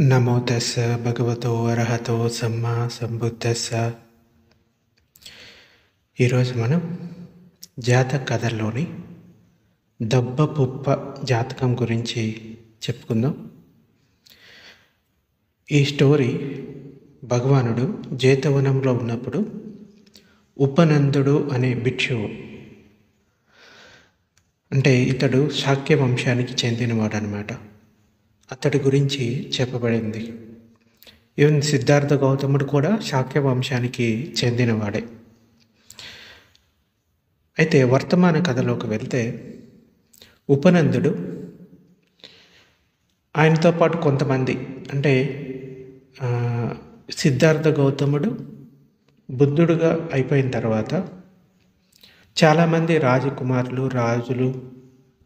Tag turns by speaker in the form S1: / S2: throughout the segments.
S1: నమో తస్స భగవతో అర్హతో సమ్మా సంబుద్ధస్స ఈరోజు మనం జాతక కథల్లోని దబ్బ పుప్ప జాతకం గురించి చెప్పుకుందాం. ఈ స్టోరీ భగవానుడు జేతవనంలో ఉన్నప్పుడు ఉపనందుడు అనే భిక్షువు అంటే ఇతడు శాక్య వంశానికి చెందినవాడు అనమాట అతడి గురించి చెప్పబడింది. ఈవెన్ సిద్ధార్థ గౌతముడు కూడా శాక్య వంశానికి చెందినవాడే. అయితే వర్తమాన కథలోకి వెళ్తే ఉపనందుడు ఆయనతో పాటు కొంతమంది అంటే సిద్ధార్థ గౌతముడు బుద్ధుడుగా అయిపోయిన తర్వాత చాలామంది రాజకుమారులు రాజులు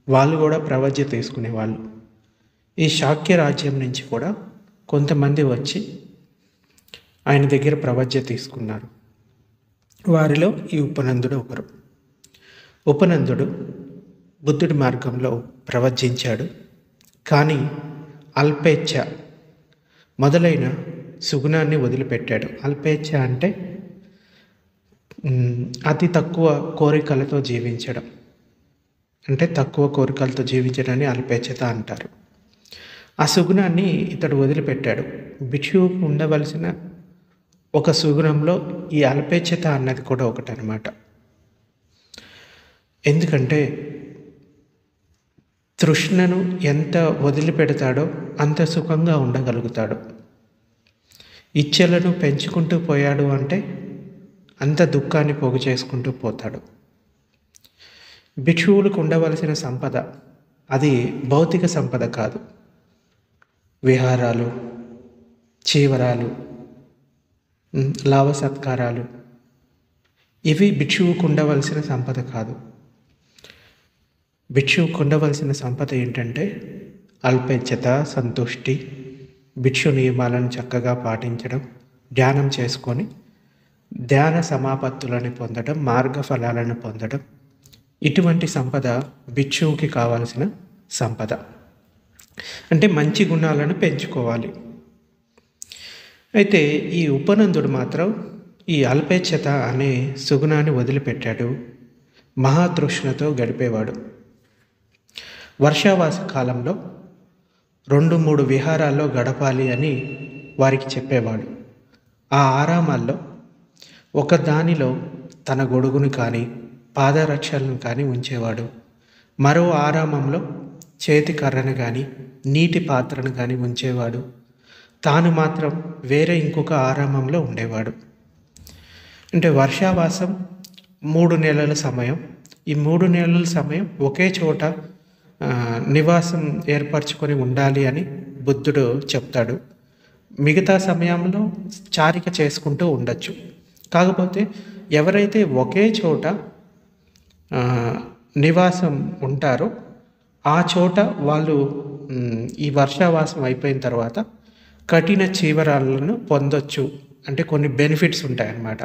S1: వాళ్ళు కూడా ప్రవజ్య తీసుకునేవాళ్ళు. ఈ శాక్య రాజ్యం నుంచి కూడా కొంతమంది వచ్చి ఆయన దగ్గర ప్రవజ్య తీసుకున్నారు. వారిలో ఈ ఉపనందుడు ఒకరు. ఉపనందుడు బుద్ధుడి మార్గంలో ప్రవచించాడు కానీ అల్పేచ్ఛ మొదలైన సుగుణాన్ని వదిలిపెట్టాడు. అల్పేచ్ఛ అంటే అతి తక్కువ కోరికలతో జీవించడం. అంటే తక్కువ కోరికలతో జీవించడాన్ని అల్పేచ్ఛత అంటారు. ఆ సుగుణాన్ని ఇతడు వదిలిపెట్టాడు. భిక్షువుకు ఉండవలసిన ఒక సుగుణంలో ఈ అల్పేచ్ఛత అన్నది కూడా ఒకటనమాట ఎందుకంటే తృష్ణను ఎంత వదిలిపెడతాడో అంత సుఖంగా ఉండగలుగుతాడు. ఇచ్చలను పెంచుకుంటూ పోయాడు అంటే అంత దుఃఖాన్ని పోగు చేసుకుంటూ పోతాడు. భిక్షువులకు ఉండవలసిన సంపద అది భౌతిక సంపద కాదు. విహారాలు చీవరాలు లావ లాభ సత్కారాలు. ఇవి భిక్షువుకు ఉండవలసిన సంపద కాదు. భిక్షువుకు ఉండవలసిన సంపద ఏంటంటే అల్పేచ్ఛత సంతుష్టి భిక్షు నియమాలను చక్కగా పాటించడం ధ్యానం చేసుకొని ధ్యాన సమాపత్తులను పొందడం మార్గ ఫలాలను పొందడం. ఇటువంటి సంపద భిక్షువుకి కావాల్సిన సంపద. అంటే మంచి గుణాలను పెంచుకోవాలి. అయితే ఈ ఉపనందుడు మాత్రం ఈ అల్పేచ్ఛత అనే సుగుణాన్ని వదిలిపెట్టాడు. మహాతృష్ణతో గడిపేవాడు. వర్షావాస కాలంలో రెండు మూడు విహారాల్లో గడపాలి అని వారికి చెప్పేవాడు. ఆ ఆరామాల్లో ఒక దానిలో తన గొడుగును కానీ పాదరక్షలను కానీ ఉంచేవాడు. మరో ఆరామంలో చేతి కర్రను కానీ నీటి పాత్రను కానీ ఉంచేవాడు తాను మాత్రం వేరే ఇంకొక ఆరామంలో ఉండేవాడు. అంటే వర్షావాసం మూడు నెలల సమయం. ఈ మూడు నెలల సమయం ఒకే చోట నివాసం ఏర్పరచుకొని ఉండాలి అని బుద్ధుడు చెప్తాడు. మిగతా సమయంలో చారిక చేసుకుంటూ ఉండొచ్చు. కాకపోతే ఎవరైతే ఒకే చోట నివాసం ఉంటారో ఆ చోట వాళ్ళు ఈ వర్షావాసం అయిపోయిన తర్వాత కఠిన చీవరాలను పొందొచ్చు. అంటే కొన్ని బెనిఫిట్స్ ఉంటాయన్నమాట.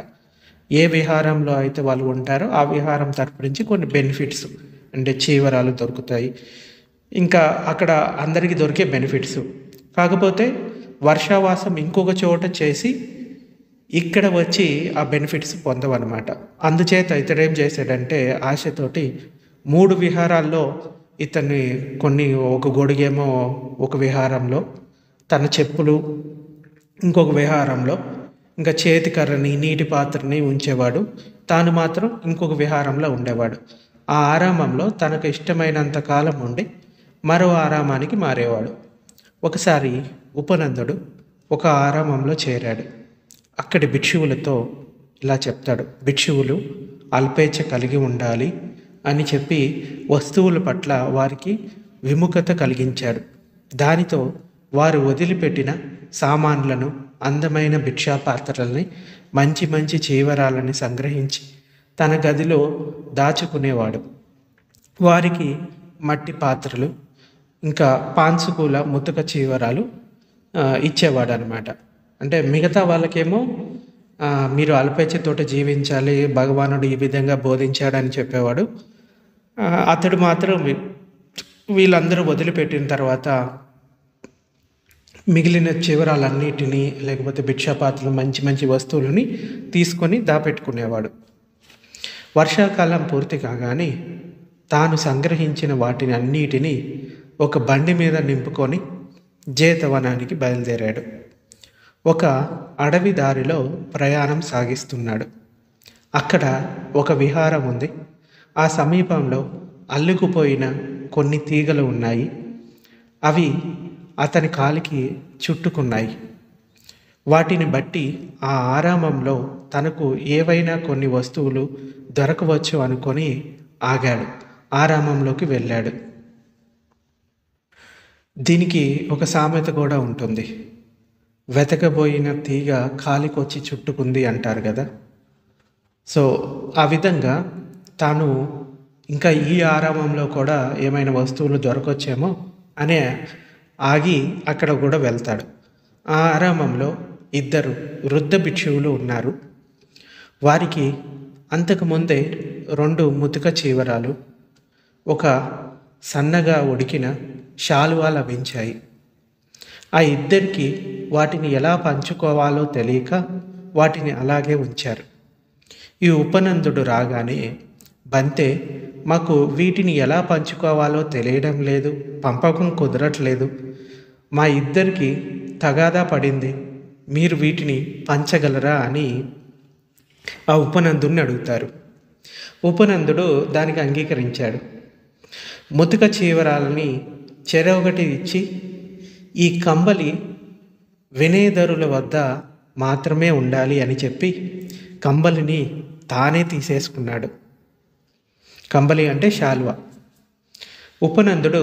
S1: ఏ విహారంలో అయితే వాళ్ళు ఉంటారో ఆ విహారం తరపు నుంచి కొన్ని బెనిఫిట్స్ అంటే చీవరాలు దొరుకుతాయి. ఇంకా అక్కడ అందరికీ దొరికే బెనిఫిట్స్. కాకపోతే వర్షావాసం ఇంకొక చోట చేసి ఇక్కడ వచ్చి ఆ బెనిఫిట్స్ పొందవన్నమాట. అందుచేత ఇతడేం చేశాడంటే ఆశతోటి మూడు విహారాల్లో ఇతన్ని కొన్ని ఒక గొడుగేమో ఒక విహారంలో తన చెప్పులు ఇంకొక విహారంలో ఇంకా చేతి కర్రని నీటి పాత్రని ఉంచేవాడు. తాను మాత్రం ఇంకొక విహారంలో ఉండేవాడు. ఆ ఆరామంలో తనకు ఇష్టమైనంత కాలం ఉండి మరో ఆరామానికి మారేవాడు. ఒకసారి ఉపనందుడు ఒక ఆరామంలో చేరాడు. అక్కడి భిక్షువులతో ఇలా చెప్తాడు భిక్షువులు అల్పేచ్ఛ కలిగి ఉండాలి. అని చెప్పి వస్తువుల పట్ల వారికి విముఖత కలిగించాడు. దానితో వారు వదిలిపెట్టిన సామాన్లను అందమైన భిక్షా పాత్రలని మంచి మంచి చీవరాలని సంగ్రహించి తన గదిలో దాచుకునేవాడు. వారికి మట్టి పాత్రలు ఇంకా పాన్సుకూల ముతక చీవరాలు ఇచ్చేవాడు అనమాట అంటే మిగతా వాళ్ళకేమో మీరు అల్పేచ్ఛతోటి జీవించాలి భగవానుడు ఈ విధంగా బోధించాడని చెప్పేవాడు. అతడు మాత్రం వీళ్ళందరూ వదిలిపెట్టిన తర్వాత మిగిలిన చివరాలన్నిటినీ లేకపోతే భిక్షాపాత్రలు మంచి మంచి వస్తువులని తీసుకొని దాపెట్టుకునేవాడు. వర్షాకాలం పూర్తి కాగానే తాను సంగ్రహించిన వాటిని అన్నిటినీ ఒక బండి మీద నింపుకొని జేతవనానికి బయలుదేరాడు. ఒక అడవి దారిలో ప్రయాణం సాగిస్తున్నాడు. అక్కడ ఒక విహారం ఉంది. ఆ సమీపంలో అల్లుకుపోయిన కొన్ని తీగలు ఉన్నాయి. అవి అతని కాలికి చుట్టుకున్నాయి. వాటిని బట్టి ఆ ఆరామంలో తనకు ఏవైనా కొన్ని వస్తువులు దొరకవచ్చు అనుకొని ఆగాడు. ఆరామంలోకి వెళ్ళాడు. దీనికి ఒక సామెత కూడా ఉంటుంది. వెతకబోయిన తీగ కాలికొచ్చి చుట్టుకుంది అంటారు కదా. సో ఆ విధంగా తాను ఇంకా ఈ ఆరామంలో కూడా ఏమైనా వస్తువులు దొరకొచ్చేమో అనే ఆగి అక్కడ కూడా వెళ్తాడు. ఆ ఆరామంలో ఇద్దరు వృద్ధ భిక్షువులు ఉన్నారు. వారికి అంతకుముందే రెండు ముతుక చీవరాలు ఒక సన్నగా ఉడికిన శాలువా లభించాయి ఆ ఇద్దరికి వాటిని ఎలా పంచుకోవాలో తెలియక వాటిని అలాగే ఉంచారు. ఈ ఉపనందుడు రాగానే బంతే మాకు వీటిని ఎలా పంచుకోవాలో తెలియడం లేదు పంపకం కుదరట్లేదు. మా ఇద్దరికి తగాదా పడింది మీరు వీటిని పంచగలరా అని ఆ ఉపనందుడిని అడుగుతారు. ఉపనందుడు దానికి అంగీకరించాడు. ముతుక చీవరాలని చెరొకటి ఇచ్చి ఈ కంబలి వినేదరుల వద్ద మాత్రమే ఉండాలి అని చెప్పి కంబలిని తానే తీసేసుకున్నాడు. కంబలి అంటే శాల్వ. ఉపనందుడు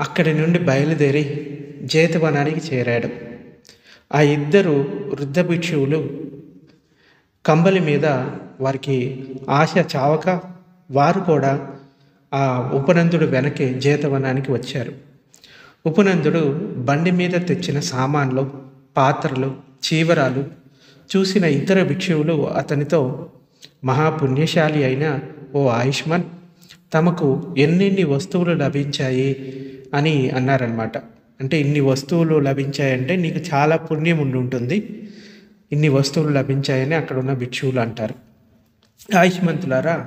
S1: అక్కడి నుండి బయలుదేరి జేతవనానికి చేరాడు. ఆ ఇద్దరు వృద్ధ భిక్షువులు కంబలి మీద వారికి ఆశ చావక వారు కూడా ఆ ఉపనందుడు వెనకే జేతవనానికి వచ్చారు. ఉపనందుడు బండి మీద తెచ్చిన సామాన్లు పాత్రలు చీవరాలు చూసిన ఇతర భిక్షువులు అతనితో మహాపుణ్యశాలి అయిన ఓ ఆయుష్మాన్ తమకు ఎన్నెన్ని వస్తువులు లభించాయి అని అన్నారనమాట అంటే ఇన్ని వస్తువులు లభించాయంటే నీకు చాలా పుణ్యం ఉండి ఉంటుంది ఇన్ని వస్తువులు లభించాయని అక్కడ ఉన్న భిక్షువులు అంటారు. ఆయుష్మంతులారా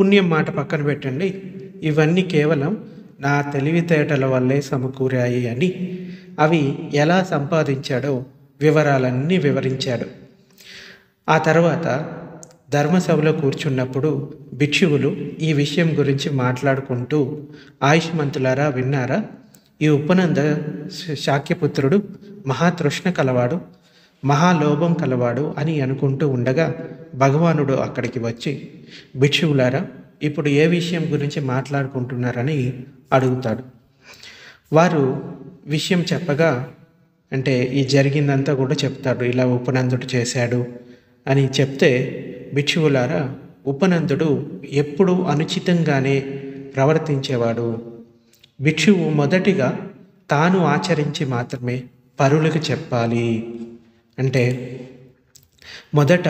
S1: పుణ్యం మాట పక్కన పెట్టండి. ఇవన్నీ కేవలం నా తెలివితేటల వల్లే సమకూరాయి అని. అవి ఎలా సంపాదించాడో వివరాలన్నీ వివరించాడు. ఆ తర్వాత ధర్మసభలో కూర్చున్నప్పుడు భిక్షువులు ఈ విషయం గురించి మాట్లాడుకుంటూ ఆయుష్మంతులారా విన్నారా? ఈ ఉపనంద శాక్యపుత్రుడు మహాతృష్ణ కలవాడు మహాలోభం కలవాడు అని అనుకుంటూ ఉండగా భగవానుడు అక్కడికి వచ్చి భిక్షువులారా ఇప్పుడు ఏ విషయం గురించి మాట్లాడుకుంటున్నారని అడుగుతాడు. వారు విషయం చెప్పగా అంటే ఈ జరిగిందంతా కూడా చెప్తాడు. ఇలా ఉపనందుడు చేశాడు అని చెప్తే భిక్షువులారా ఉపనందుడు ఎప్పుడూ అనుచితంగానే ప్రవర్తించేవాడు. భిక్షువు మొదటిగా తాను ఆచరించి మాత్రమే పరులకు చెప్పాలి. అంటే మొదట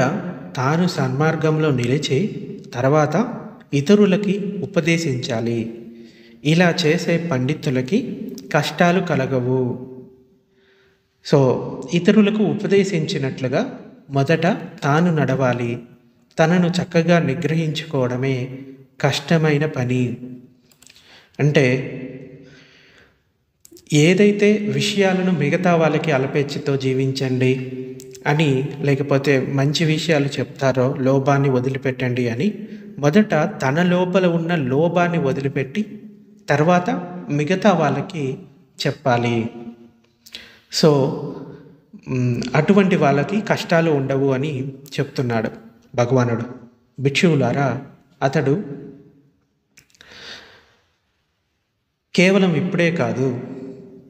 S1: తాను సన్మార్గంలో నిలిచి తర్వాత ఇతరులకి ఉపదేశించాలి. ఇలా చేసే పండితులకి కష్టాలు కలగవు. సో ఇతరులకు ఉపదేశించినట్లుగా మొదట తాను నడవాలి. తనను చక్కగా నిగ్రహించుకోవడమే కష్టమైన పని. అంటే ఏదైతే విషయాలను మిగతా వాళ్ళకి అలపేచ్చితో జీవించండి అని లేకపోతే మంచి విషయాలు చెప్తారో లోభాన్ని వదిలిపెట్టండి అని మొదట తన లోపల ఉన్న లోభాన్ని వదిలిపెట్టి తర్వాత మిగతా వాళ్ళకి చెప్పాలి. సో అటువంటి వాళ్ళకి కష్టాలు ఉండవు అని చెప్తున్నాడు. భగవానుడు. భిక్షువులారా అతడు కేవలం ఇప్పుడే కాదు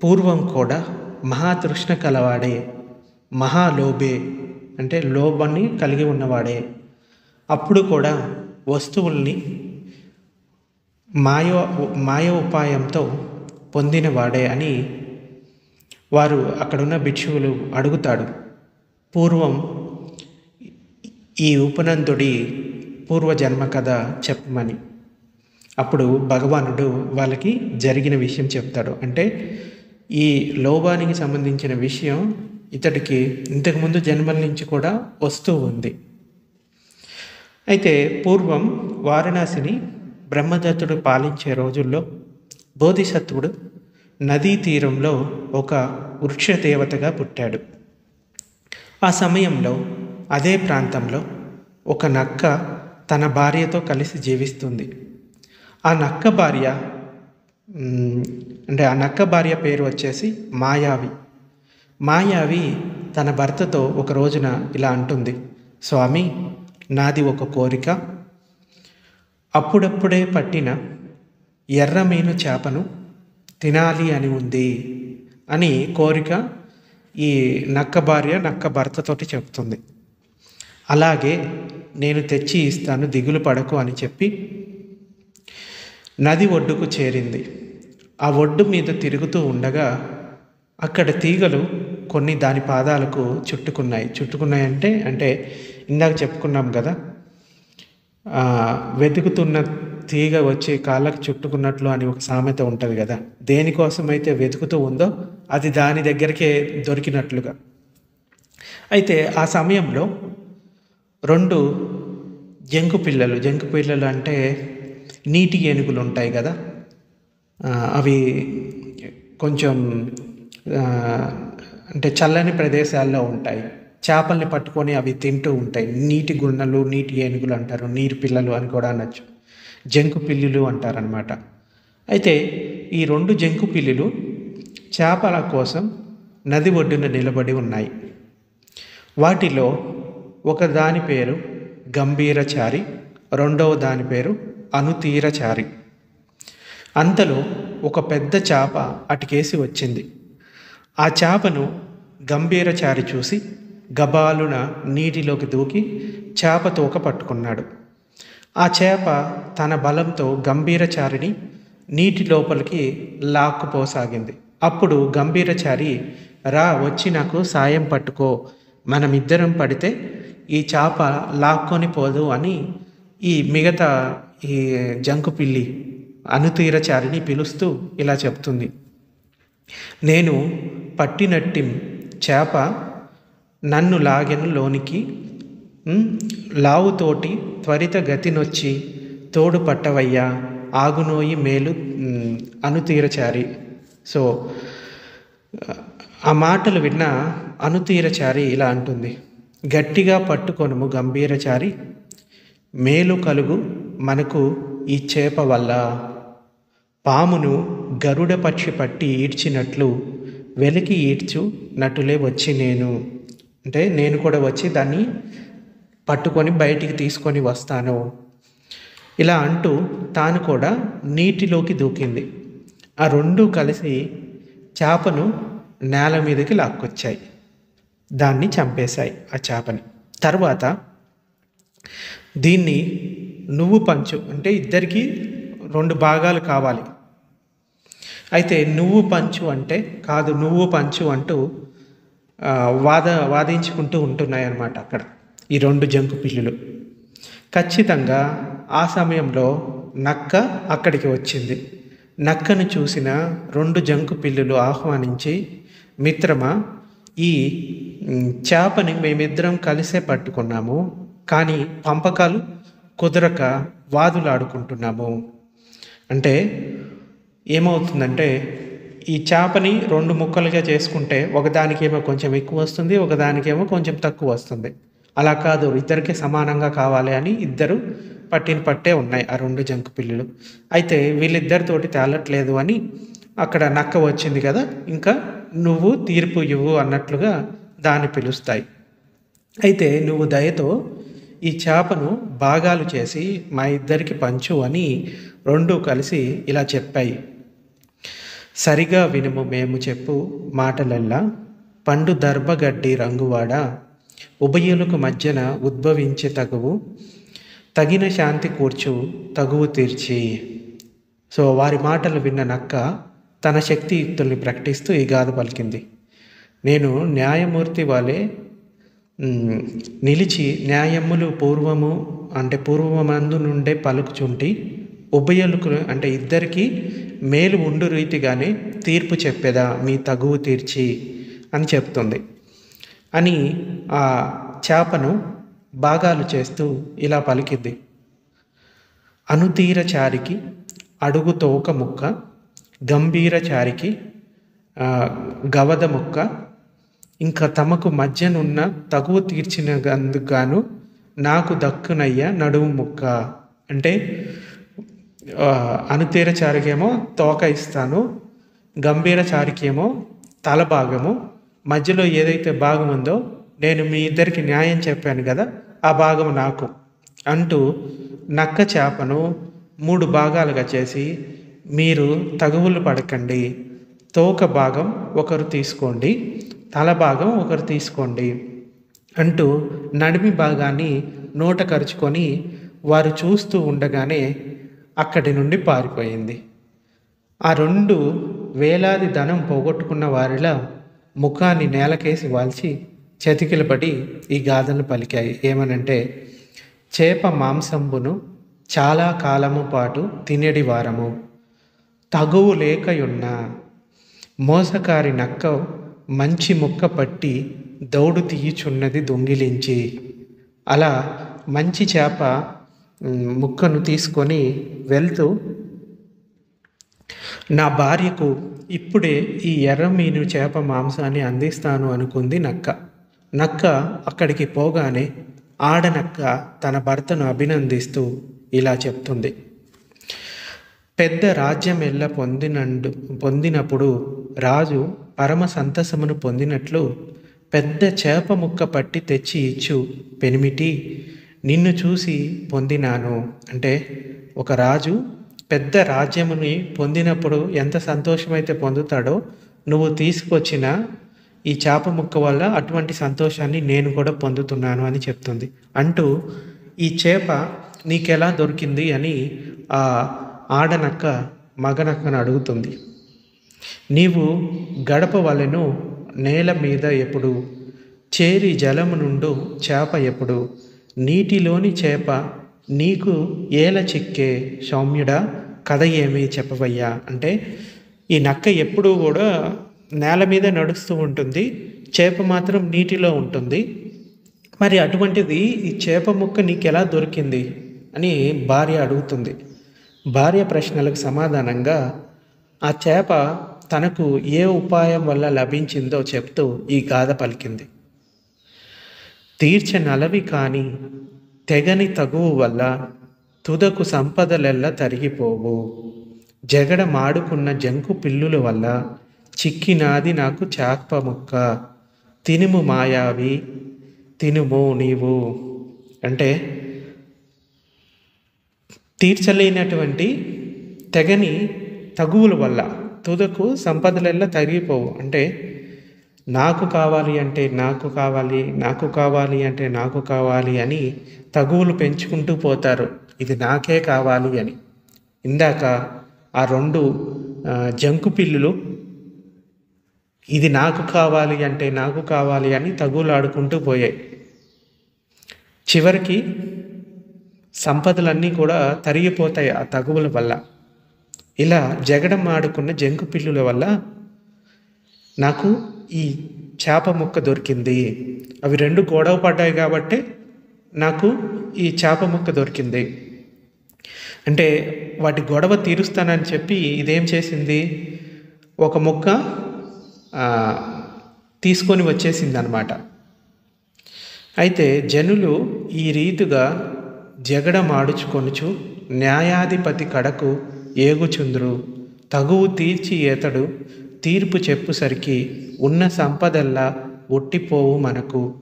S1: పూర్వం కూడా మహాతృష్ణ కలవాడే మహాలోభే అంటే లోభాన్ని కలిగి ఉన్నవాడే. అప్పుడు కూడా వస్తువుల్ని మాయ మాయ ఉపాయంతో పొందినవాడే అని వారు అక్కడున్న భిక్షువులు అడుగుతాడు. పూర్వం ఈ ఉపనందుడి పూర్వజన్మ కథ చెప్పమని. అప్పుడు భగవానుడు వాళ్ళకి జరిగిన విషయం చెప్తాడు. అంటే ఈ లోభానికి సంబంధించిన విషయం ఇతడికి ఇంతకుముందు జన్మల నుంచి కూడా వస్తూ ఉంది. అయితే పూర్వం వారణాసిని బ్రహ్మదత్తుడు పాలించే రోజుల్లో బోధిసత్వుడు నదీ తీరంలో ఒక వృక్ష దేవతగా పుట్టాడు. ఆ సమయంలో అదే ప్రాంతంలో ఒక నక్క తన భార్యతో కలిసి జీవిస్తుంది. ఆ నక్క భార్య అంటే ఆ నక్క భార్య పేరు వచ్చేసి మాయావి. మాయావి తన భర్తతో ఒక రోజున ఇలా అంటుంది స్వామి నాది ఒక కోరిక. అప్పుడప్పుడే పట్టిన ఎర్రమీను చేపను తినాలి అని ఉంది అని కోరిక ఈ నక్క భార్య నక్క భర్తతోటి చెప్తుంది. అలాగే నేను తెచ్చి ఇస్తాను దిగులు పడకు అని చెప్పి నది ఒడ్డుకు చేరింది. ఆ ఒడ్డు మీద తిరుగుతూ ఉండగా అక్కడ తీగలు కొన్ని దాని పాదాలకు చుట్టుకున్నాయి. చుట్టుకున్నాయంటే అంటే ఇందాక చెప్పుకున్నాం కదా వెతుకుతున్న తీగ వచ్చి కాళ్ళకు చుట్టుకున్నట్లు అని ఒక సామెత ఉంటుంది కదా. దేనికోసమైతే వెతుకుతూ ఉందో అది దాని దగ్గరికే దొరికినట్లుగా. అయితే ఆ సమయంలో రెండు జంకు పిల్లలు. జంకు పిల్లలు అంటే నీటి ఏనుగులు ఉంటాయి కదా. అవి కొంచెం అంటే చల్లని ప్రదేశాల్లో ఉంటాయి. చేపల్ని పట్టుకొని అవి తింటూ ఉంటాయి. నీటి గున్నలు నీటి ఏనుగులు అంటారు. నీరు పిల్లలు అని కూడా అనొచ్చు. జంకు పిల్లులు అంటారనమాట అయితే ఈ రెండు జంకు పిల్లులు చేపల కోసం నది ఒడ్డున నిలబడి ఉన్నాయి. వాటిలో ఒక దాని పేరు గంభీరచారి రెండవ దాని పేరు అనుతీరచారి. అంతలో ఒక పెద్ద చేప అటుకేసి వచ్చింది. ఆ చేపను గంభీరచారి చూసి గబాలున నీటిలోకి దూకి చేప తోక పట్టుకున్నాడు. ఆ చేప తన బలంతో గంభీరచారిని నీటి లోపలికి లాక్కుపోసాగింది. అప్పుడు గంభీరచారి రా వచ్చి నాకు సాయం పట్టుకో. మనమిద్దరం పడితే ఈ చేప లాక్కొని పోదు అని ఈ మిగతా ఈ జంకు పిల్లి అనుతీరచారిని పిలుస్తూ ఇలా చెప్తుంది. నేను పట్టినట్టి చేప నన్ను లాగెను లోనికి లావుతోటి త్వరిత గతినొచ్చి తోడు పట్టవయ్యా ఆగునోయి మేలు అనుతీరచారి. సో ఆ మాటలు విన్న అనుతీరచారి ఇలా అంటుంది. గట్టిగా పట్టుకొనుము గంభీరచారి మేలు కలుగు మనకు ఈ చేప వల్ల. పామును గరుడ పక్షి పట్టి ఈడ్చినట్లు వెలికి ఈడ్చు నటులే వచ్చి నేను. అంటే నేను కూడా వచ్చి దాన్ని పట్టుకొని బయటికి తీసుకొని వస్తాను. ఇలా అంటూ తాను కూడా నీటిలోకి దూకింది. ఆ రెండు కలిసి చేపను నేల మీదకి లాక్కొచ్చాయి. దాన్ని చంపేశాయి ఆ చేపని. తర్వాత దీన్ని నువ్వు పంచు. అంటే ఇద్దరికి రెండు భాగాలు కావాలి. అయితే నువ్వు పంచు అంటే కాదు నువ్వు పంచు అంటూ వాద వాదించుకుంటూ ఉంటున్నాయన్నమాట అక్కడ ఈ రెండు జంకు పిల్లులు. ఖచ్చితంగా ఆ సమయంలో నక్క అక్కడికి వచ్చింది. నక్కను చూసిన రెండు జంకు పిల్లులు ఆహ్వానించి మిత్రమా ఈ చేపని మేమిద్దరం కలిసే పట్టుకున్నాము. కానీ పంపకాలు కుదరక వాదులాడుకుంటున్నాము. అంటే ఏమవుతుందంటే ఈ చేపని రెండు ముక్కలుగా చేసుకుంటే ఒకదానికేమో కొంచెం ఎక్కువ వస్తుంది ఒకదానికేమో కొంచెం తక్కువ వస్తుంది. అలా కాదు ఇద్దరికి సమానంగా కావాలి అని ఇద్దరు పట్టిన పట్టే ఉన్నాయి ఆ రెండు జంకు పిల్లులు. అయితే వీళ్ళిద్దరితోటి తేలట్లేదు అని అక్కడ నక్క వచ్చింది కదా ఇంకా నువ్వు తీర్పు ఇవ్వు అన్నట్లుగా దాన్ని పిలుస్తాయి. అయితే నువ్వు దయతో ఈ చేపను భాగాలు చేసి మా ఇద్దరికి పంచు అని రెండు కలిసి ఇలా చెప్పాయి. సరిగా వినుము మేము చెప్పు మాటలల్లా. పండు దర్భగడ్డి రంగువాడ. ఉభయులకు మధ్యన ఉద్భవించే తగువు. తగిన శాంతి కూర్చు తగువు తీర్చి. సో వారి మాటలు విన్న నక్క తన శక్తియుక్తుల్ని ప్రకటిస్తూ ఈ గాథ పలికింది. నేను న్యాయమూర్తి వాళ్ళే నిలిచి న్యాయములు పూర్వము అంటే పూర్వమందు నుండే పలుకుచుంటి ఉభయలకు అంటే ఇద్దరికి మేలు ఉండు రీతిగానే తీర్పు చెప్పేదా మీ తగువు తీర్చి అని చెప్తుంది. అని ఆ చేపను భాగాలు చేస్తూ ఇలా పలికింది. అనుతీరచారికి అడుగు తోక ముక్క గంభీరచారికి గవద మొక్క ఇంకా తమకు మధ్యనున్న తగువ తీర్చినందుకు గాను నాకు దక్కునయ్య నడుము ముక్క. అంటే అనుతీరచారికేమో తోక ఇస్తాను గంభీరచారికేమో తల భాగము మధ్యలో ఏదైతే భాగం ఉందో నేను మీ ఇద్దరికి న్యాయం చెప్పాను కదా ఆ భాగం నాకు అంటూ నక్క చేపను మూడు భాగాలుగా చేసి మీరు తగువులు పడకండి. తోక భాగం ఒకరు తీసుకోండి. తల భాగం ఒకరు తీసుకోండి. అంటూ నడిమి భాగాన్ని నోట కరుచుకొని వారు చూస్తూ ఉండగానే అక్కడి నుండి పారిపోయింది. ఆ రెండు వేలాది ధనం పోగొట్టుకున్న వారిలా ముఖాన్ని నేలకేసి వాల్చి చతికిలపడి ఈ గాథలు పలికాయి. ఏమనంటే చేప మాంసంబును చాలా కాలము పాటు తినేడి వారము. తగువు లేకయున్న మోసకారి నక్క మంచి ముక్క పట్టి దౌడు తీయుచున్నది దొంగిలించి. అలా మంచి చేప ముక్కను తీసుకొని వెళ్తూ నా భార్యకు ఇప్పుడే ఈ ఎర్ర మీను చేప మాంసాన్ని అందిస్తాను అనుకుంది నక్క. నక్క అక్కడికి పోగానే ఆడనక్క తన భర్తను అభినందిస్తూ ఇలా చెప్తుంది. పెద్ద రాజ్యం ఎల్ల పొందినండు పొందినప్పుడు రాజు పరమ సంతసమును పొందినట్లు పెద్ద చేప ముక్క పట్టి తెచ్చి ఇచ్చు. పెనిమిటి నిన్ను చూసి పొందినాను. అంటే ఒక రాజు పెద్ద రాజ్యముని పొందినప్పుడు ఎంత సంతోషమైతే పొందుతాడో నువ్వు తీసుకొచ్చిన ఈ చేప ముక్క వల్ల అటువంటి సంతోషాన్ని నేను కూడా పొందుతున్నాను అని చెప్తుంది. అంటూ ఈ చేప నీకెలా దొరికింది అని ఆ ఆడనక్క మగనక్కను అడుగుతుంది. నీవు గడప వలెను నేల మీద ఎప్పుడు? చేరి జలము నుండు చేప ఎప్పుడు? నీటిలోని చేప నీకు ఏల చిక్కే సౌమ్యుడా? కథ ఏమి చెప్పవయ్యా. అంటే ఈ నక్క ఎప్పుడూ కూడా నేల మీద నడుస్తూ ఉంటుంది. చేప మాత్రం నీటిలో ఉంటుంది. మరి అటువంటిది ఈ చేప ముక్క నీకు ఎలా దొరికింది అని భార్య అడుగుతుంది. భార్య ప్రశ్నలకు సమాధానంగా ఆ చేప తనకు ఏ ఉపాయం వల్ల లభించిందో చెప్తూ ఈ గాథ పలికింది. తీర్చ నలవి కాని తెగని తగువు వల్ల తుదకు సంపదలెల్లా తరిగిపోవు. జగడ మాడుకున్న జంకు పిల్లుల వల్ల చిక్కినాది నాకు చాప ముక్క. తినుము మాయావి తినుము నీవు. అంటే తీర్చలేనటువంటి తెగని తగువుల వల్ల తుదకు సంపదలెల్లా తరిగిపోవు. అంటే నాకు కావాలి అంటే నాకు కావాలి నాకు కావాలి అంటే నాకు కావాలి అని తగువులు పెంచుకుంటూ పోతారు. ఇది నాకే కావాలి అని. ఇందాక ఆ రెండు జంకు పిల్లులు ఇది నాకు కావాలి అంటే నాకు కావాలి అని తగులు ఆడుకుంటూ పోయాయి. చివరికి సంపదలన్నీ కూడా తరిగిపోతాయి ఆ తగువుల వల్ల. ఇలా జగడం ఆడుకున్న జంకు పిల్లుల వల్ల నాకు ఈ చేప ముక్క దొరికింది. అవి రెండు గొడవ పడ్డాయి కాబట్టి నాకు ఈ చేప ముక్క దొరికింది. అంటే వాటి గొడవ తీరుస్తానని చెప్పి ఇదేం చేసింది? ఒక ముక్క తీసుకొని వచ్చేసింది అనమాట అయితే జనులు ఈ రీతిగా జగడమాడుచుకొనుచు న్యాయాధిపతి కడకు ఏగుచుందురు. తగువు తీర్చి ఏతడు తీర్పు చెప్పుసరికి ఉన్న సంపదల్లా ఒట్టిపోవు మనకు.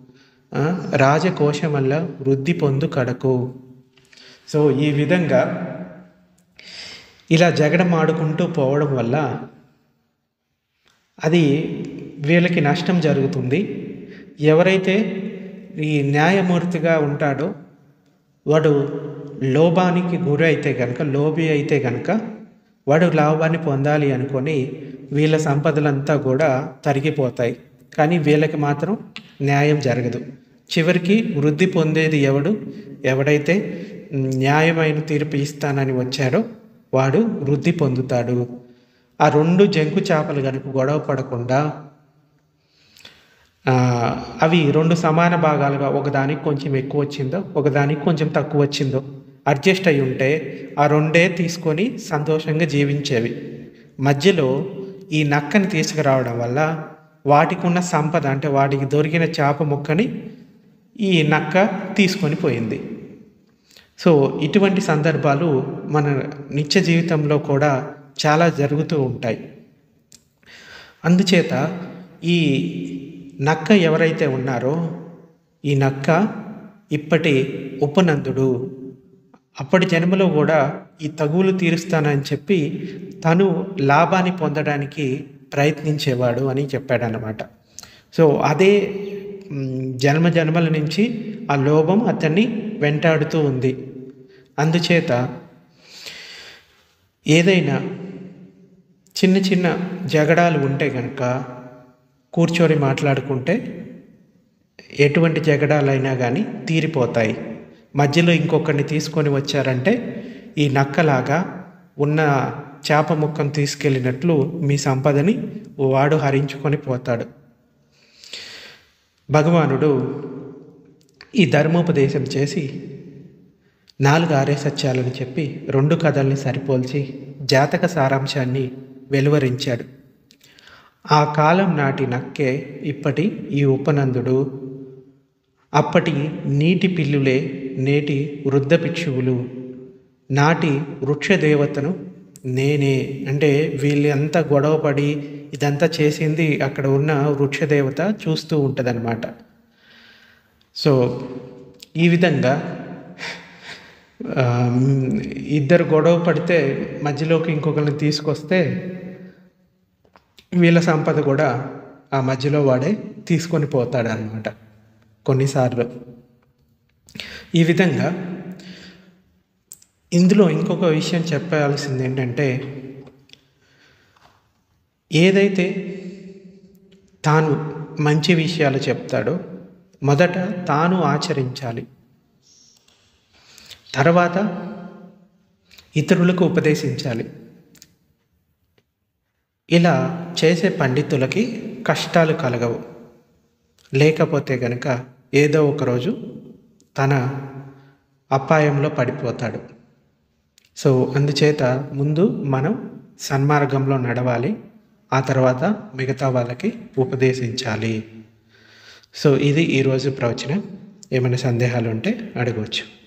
S1: ఆ, రాజకోశమల్లా వృద్ధి పొందు కడకు. సో ఈ విధంగా ఇలా జగడమాడుకుంటూ పోవడం వల్ల అది వీళ్ళకి నష్టం జరుగుతుంది. ఎవరైతే ఈ న్యాయమూర్తిగా ఉంటాడో వాడు లోభానికి గురి అయితే కనుక లోభి అయితే కనుక వాడు లాభాన్ని పొందాలి అనుకొని వీళ్ళ సంపదలంతా కూడా తరిగిపోతాయి. కానీ వీళ్ళకి మాత్రం న్యాయం జరగదు. చివరికి వృద్ధి పొందేది ఎవడు? ఎవడైతే న్యాయమైన తీర్పు ఇస్తానని వచ్చాడో వాడు వృద్ధి పొందుతాడు. ఆ రెండు జంకు చేపలు కనుక గొడవ పడకుండా అవి రెండు సమాన భాగాలుగా ఒకదానికి కొంచెం ఎక్కువ వచ్చిందో ఒకదానికి కొంచెం తక్కువ వచ్చిందో అడ్జస్ట్ అయి ఉంటే ఆ రెండే తీసుకొని సంతోషంగా జీవించేవి. మధ్యలో ఈ నక్కని తీసుకురావడం వల్ల వాటికి ఉన్న సంపద అంటే వాటికి దొరికిన చేప ముక్కని ఈ నక్క తీసుకొని పోయింది. సో ఇటువంటి సందర్భాలు మన నిత్య జీవితంలో కూడా చాలా జరుగుతూ ఉంటాయి. అందుచేత ఈ నక్క ఎవరైతే ఉన్నారో ఈ నక్క ఇప్పటి ఉపనందుడు. అప్పటి జన్మలో కూడా ఈ తగువులు తీరుస్తానని చెప్పి తను లాభాన్ని పొందడానికి ప్రయత్నించేవాడు అని చెప్పాడనమాట సో అదే జన్మ జన్మల నుంచి ఆ లోభం అతన్ని వెంటాడుతూ ఉంది. అందుచేత ఏదైనా చిన్న చిన్న జగడాలు ఉంటే కనుక కూర్చొని మాట్లాడుకుంటే ఎటువంటి జగడాలైనా కానీ తీరిపోతాయి. మధ్యలో ఇంకొకరిని తీసుకొని వచ్చారంటే ఈ నక్కలాగా ఉన్న చేప ముక్కను తీసుకెళ్ళినట్లు మీ సంపదని వాడు హరించుకొని పోతాడు. భగవానుడు ఈ ధర్మోపదేశం చేసి నాలుగు ఆరే సత్యాలను చెప్పి రెండు కథల్ని సరిపోల్చి జాతక సారాంశాన్ని వెలువరించాడు. ఆ కాలం నాటి నక్కే ఇప్పటి ఈ ఉపనందుడు. అప్పటి నీటి పిల్లులే నేటి వృద్ధ పిక్షువులు నాటి వృక్షదేవతను నేనే అంటే వీళ్ళంతా గొడవపడి ఇదంతా చేసింది అక్కడ ఉన్న వృక్షదేవత చూస్తూ ఉంటుందన్నమాట. సో ఈ విధంగా ఇద్దరు గొడవ పడితే మధ్యలోకి ఇంకొకరిని తీసుకొస్తే వీళ్ళ సంపద కూడా ఆ మధ్యలో వాడే తీసుకొని పోతాడు అనమాట కొన్నిసార్లు. ఈ విధంగా ఇందులో ఇంకొక విషయం చెప్పాల్సింది ఏంటంటే ఏదైతే తాను మంచి విషయాలు చెప్తాడో మొదట తాను ఆచరించాలి. తర్వాత ఇతరులకు ఉపదేశించాలి. ఇలా చేసే పండితులకి కష్టాలు కలగవు. లేకపోతే గనక ఏదో ఒకరోజు తన అపాయంలో పడిపోతాడు. సో అందుచేత ముందు మనం సన్మార్గంలో నడవాలి. ఆ తర్వాత మిగతా వాళ్ళకి ఉపదేశించాలి. సో ఇది ఈరోజు ప్రవచనం. ఏమైనా సందేహాలు ఉంటే అడగవచ్చు.